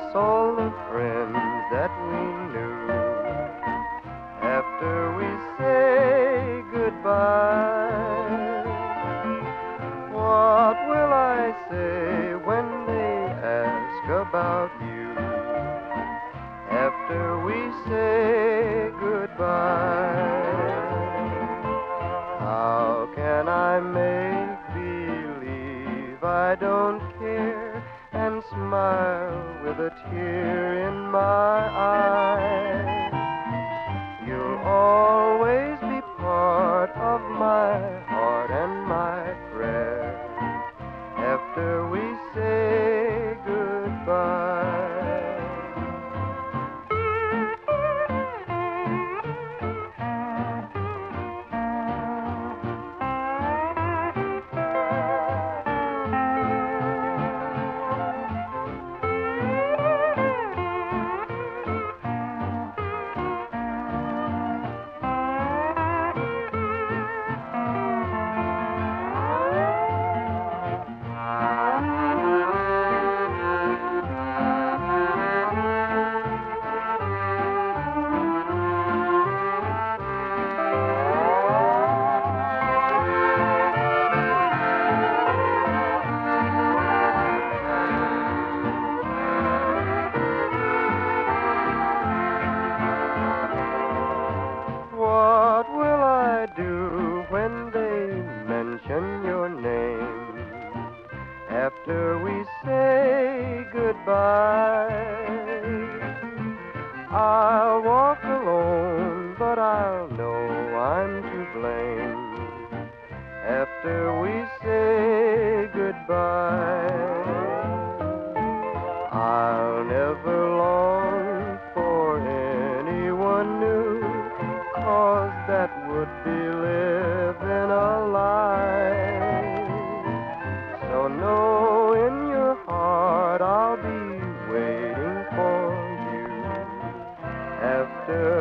miss all the friends that we knew. After we say goodbye, what will I say when they ask about you? After we say goodbye, how can I make believe I don't care and smile? The tear in my eye. After we say goodbye? I'll walk alone, but I'll know I'm to blame after we say goodbye. I'll never long for anyone new, cause that would be living after